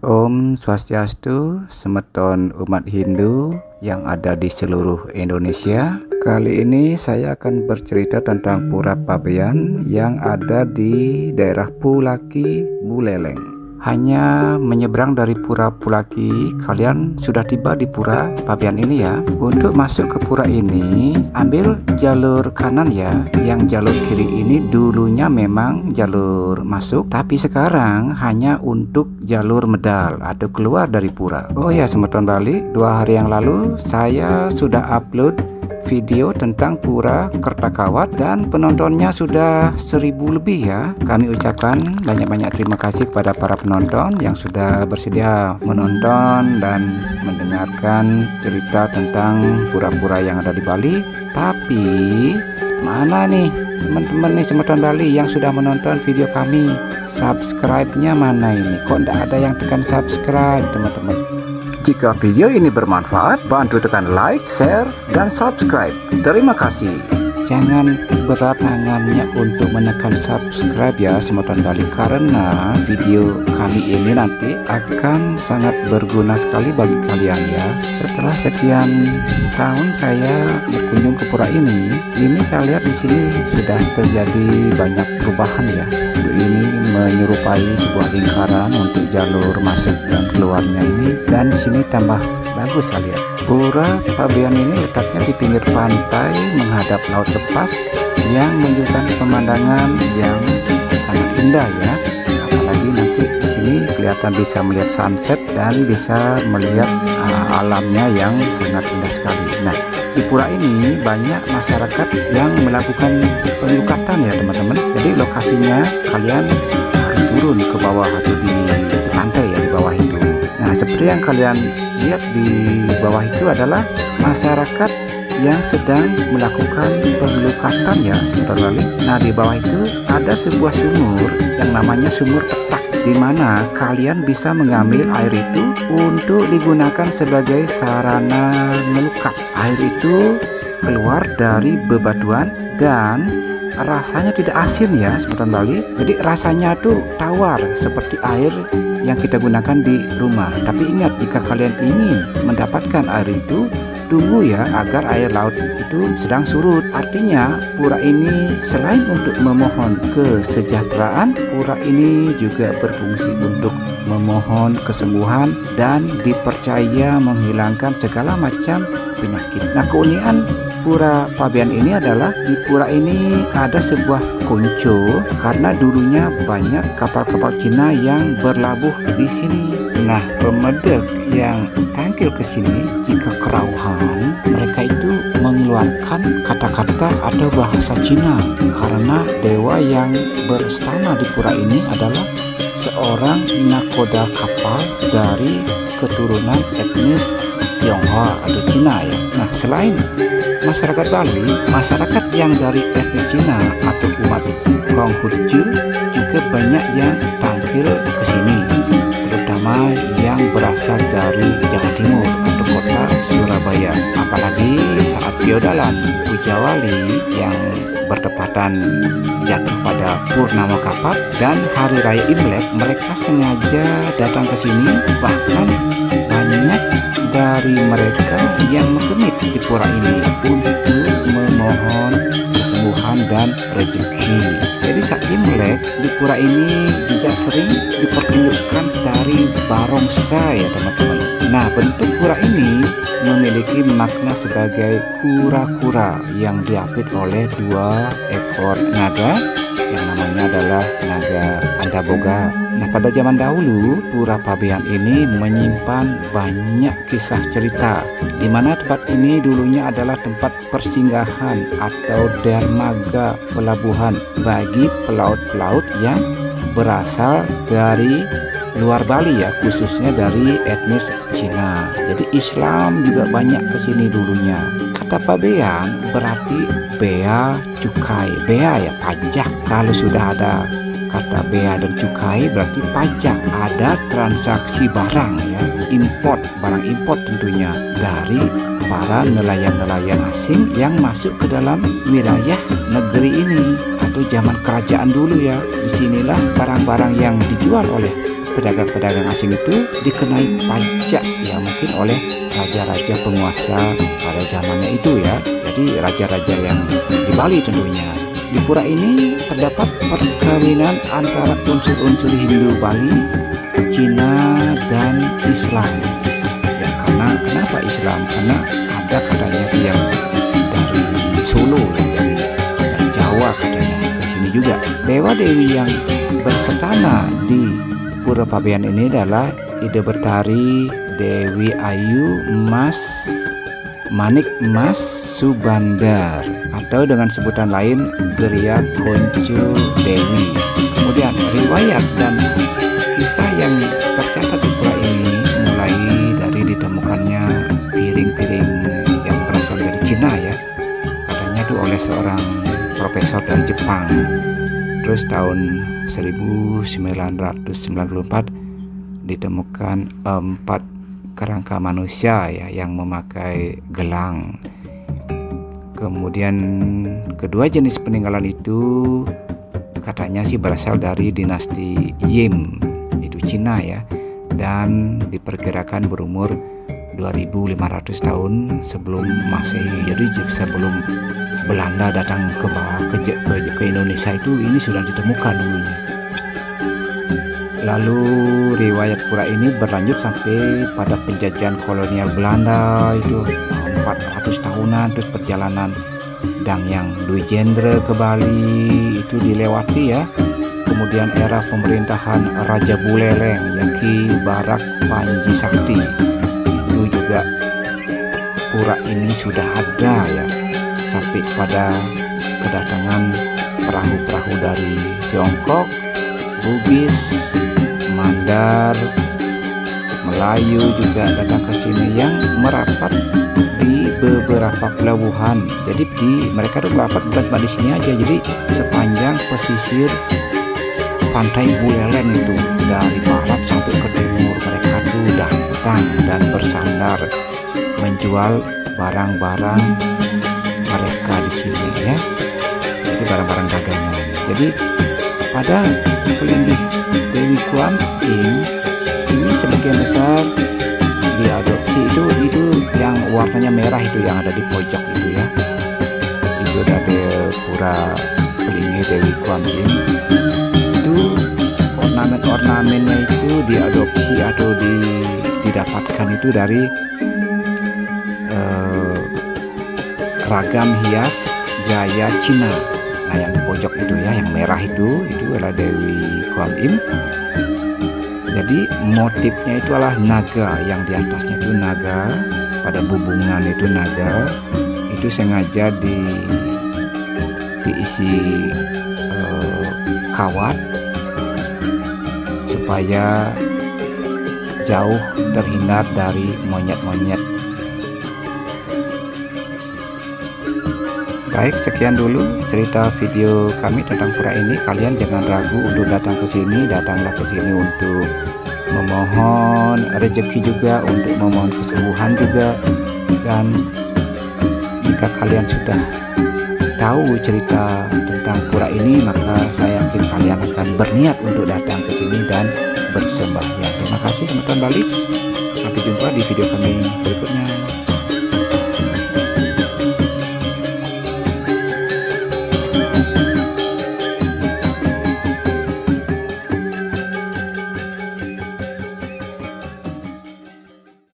Om Swastiastu, semeton umat Hindu yang ada di seluruh Indonesia. Kali ini saya akan bercerita tentang Pura Pabean yang ada di daerah Pulaki, Buleleng. Hanya menyeberang dari Pura Pulaki, kalian sudah tiba di Pura Pabian ini ya. Untuk masuk ke pura ini, ambil jalur kanan ya. Yang jalur kiri ini dulunya memang jalur masuk, tapi sekarang hanya untuk jalur medal atau keluar dari pura. Oh ya, semeton Bali, dua hari yang lalu saya sudah upload video tentang Pura Kertakawat dan penontonnya sudah seribu lebih ya. Kami ucapkan banyak-banyak terima kasih kepada para penonton yang sudah bersedia menonton dan mendengarkan cerita tentang pura-pura yang ada di Bali. Tapi mana nih teman-teman nih semeton Bali yang sudah menonton video kami? Subscribe-nya mana ini? Kok tidak ada yang tekan subscribe teman-teman? Jika video ini bermanfaat, bantu tekan like, share, dan subscribe. Terima kasih. Jangan berat tangannya untuk menekan subscribe ya semeton Bali karena video kali ini nanti akan sangat berguna sekali bagi kalian ya. Setelah sekian tahun saya berkunjung ke pura ini, ini saya lihat di sini sudah terjadi banyak perubahan ya. Ini menyerupai sebuah lingkaran untuk jalur masuk dan keluarnya ini dan di sini tambah bagus saya lihat. Pura Pabean ini letaknya di pinggir pantai menghadap laut lepas yang menunjukkan pemandangan yang sangat indah ya. Apalagi nanti di sini kelihatan bisa melihat sunset dan bisa melihat uh, alamnya yang sangat indah sekali. Nah, di pura ini banyak masyarakat yang melakukan penyukatan ya teman-teman. Jadi lokasinya kalian turun ke bawah atau di, pantai ya di bawah itu. Nah, seperti yang kalian lihat di bawah itu adalah masyarakat yang sedang melakukan pengelukatan ya sebentar lagi. Nah, di bawah itu ada sebuah sumur yang namanya sumur petak di mana kalian bisa mengambil air itu untuk digunakan sebagai sarana melukat. Air itu keluar dari bebatuan dan rasanya tidak asin ya sebutan Bali. Jadi rasanya tuh tawar seperti air yang kita gunakan di rumah. Tapi ingat jika kalian ingin mendapatkan air itu tunggu ya agar air laut itu sedang surut. Artinya pura ini selain untuk memohon kesejahteraan, pura ini juga berfungsi untuk memohon kesembuhan dan dipercaya menghilangkan segala macam penyakit. Nah keunikan Pura Pabian ini adalah di pura ini ada sebuah kunco karena dulunya banyak kapal-kapal Cina yang berlabuh di sini. Nah, pemedek yang tampil ke sini jika kerauhan, mereka itu mengeluarkan kata-kata atau bahasa Cina karena dewa yang berstama di pura ini adalah seorang nakoda kapal dari keturunan etnis Tionghoa atau Cina ya. Nah, selain masyarakat Bali, masyarakat yang dari etnis Cina atau umat Konghucu juga banyak yang tampil ke sini, terutama yang berasal dari Jawa Timur atau kota Surabaya. Apalagi saat feodalan Pujawali yang bertepatan jatuh pada Purnama Kapat dan Hari Raya Imlek, mereka sengaja datang ke sini bahkan banyak dari mereka yang mengemit di pura ini untuk memohon kesembuhan dan rezeki. Jadi saat Imlek di pura ini juga sering dipertunjukkan dari barongsai ya teman-teman. Nah bentuk pura ini memiliki makna sebagai kura-kura yang diapit oleh dua ekor naga namanya adalah naga Andaboga. Nah, pada zaman dahulu, Pura Pabean ini menyimpan banyak kisah cerita di mana tempat ini dulunya adalah tempat persinggahan atau dermaga pelabuhan bagi pelaut-pelaut yang berasal dari luar Bali ya khususnya dari etnis Cina jadi Islam juga banyak ke sini dulunya kata pabean berarti bea cukai. Bea ya pajak. Kalau sudah ada kata bea dan cukai berarti pajak. Ada transaksi barang ya. Import barang import tentunya. Dari para nelayan-nelayan asing yang masuk ke dalam wilayah negeri ini. Atau zaman kerajaan dulu ya. Di sinilah barang-barang yang dijual oleh pedagang-pedagang asing itu dikenai pajak ya mungkin oleh raja-raja penguasa pada zamannya itu ya. Jadi raja-raja yang di Bali tentunya. Di pura ini terdapat perkawinan antara unsur-unsur Hindu Bali, Cina, dan Islam. Ya karena kenapa Islam? Karena ada katanya yang dari Solo dari Jawa katanya ke sini juga. Dewa Dewi yang bersetana di Pura Pabean ini adalah Ide Bertari, Dewi Ayu, Mas Manik Mas Subandar atau dengan sebutan lain Geria Konco Dewi. Kemudian riwayat dan kisah yang tercatat di pura ini mulai dari ditemukannya piring-piring yang berasal dari Cina ya. Katanya itu oleh seorang profesor dari Jepang. Terus tahun 1994 ditemukan empat kerangka manusia ya yang memakai gelang. Kemudian kedua jenis peninggalan itu katanya sih berasal dari dinasti Yim, itu Cina ya, dan diperkirakan berumur 2500 tahun sebelum Masehi. Jadi sebelum Belanda datang ke ke, ke, ke Indonesia itu ini sudah ditemukan dulunya. Lalu riwayat pura ini berlanjut sampai pada penjajahan kolonial Belanda itu 400 tahunan terus perjalanan Dang yang Dwi Jendra ke Bali itu dilewati ya. Kemudian era pemerintahan Raja Buleleng Ki Barak Panji Sakti itu juga pura ini sudah ada ya sampai pada kedatangan perahu-perahu dari Tiongkok, Bugis, Mandar, Melayu juga datang ke sini yang merapat di beberapa pelabuhan. Jadi di mereka tuh merapat bukan cuma di sini aja. Jadi sepanjang pesisir pantai Buleleng itu dari barat sampai ke timur mereka tuh datang dan bersandar menjual barang-barang sini ya. Jadi barang-barang dagangan. Jadi pada kelindih Dewi Kuan Yin ini sebagian besar diadopsi itu itu yang warnanya merah itu yang ada di pojok itu ya itu dari pura pelingi Dewi Kuan Yin itu ornamen-ornamennya itu diadopsi atau di, didapatkan itu dari eh, ragam hias gaya Cina. Nah yang di pojok itu ya yang merah itu itu adalah Dewi Kuan Im. Jadi motifnya itu adalah naga. Yang di atasnya itu naga pada bubungan itu naga. Itu sengaja di diisi eh, kawat supaya jauh terhindar dari monyet-monyet Baik, sekian dulu cerita video kami tentang pura ini. Kalian jangan ragu untuk datang ke sini, datanglah ke sini untuk memohon rezeki juga, untuk memohon kesembuhan juga. Dan jika kalian sudah tahu cerita tentang pura ini, maka saya yakin kalian akan berniat untuk datang ke sini dan bersembahyang. Terima kasih, teman-teman balik. Sampai jumpa di video kami